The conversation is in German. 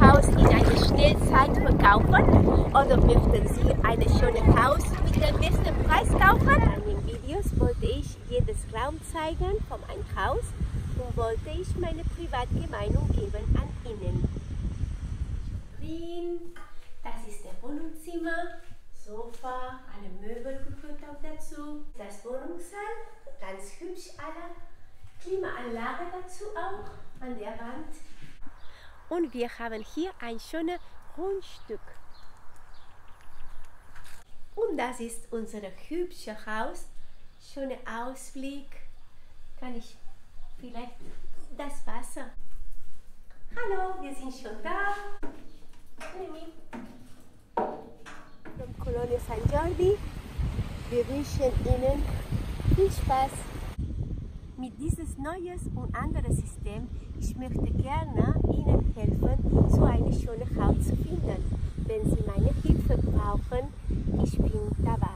Haus in einer Schnellzeit verkaufen oder möchten Sie ein schönes Haus mit dem besten Preis kaufen? In den Videos wollte ich jedes Raum zeigen von einem Haus und wollte ich meine private Meinung geben an Ihnen. Das ist der Wohnzimmer, Sofa, alle Möbel gehört auch dazu. Das Wohnungssaal, ganz hübsch alle. Klimaanlage dazu auch an der Wand. Und wir haben hier ein schönes Grundstück. Und das ist unser hübsches Haus. Schöner Ausblick. Kann ich vielleicht das Wasser. Hallo, wir sind schon da. Vom Kolonie St. Jordi. Wir wünschen Ihnen viel Spaß dieses neues und anderes System. Ich möchte gerne Ihnen helfen, so eine schöne Haut zu finden. Wenn Sie meine Hilfe brauchen, ich bin dabei.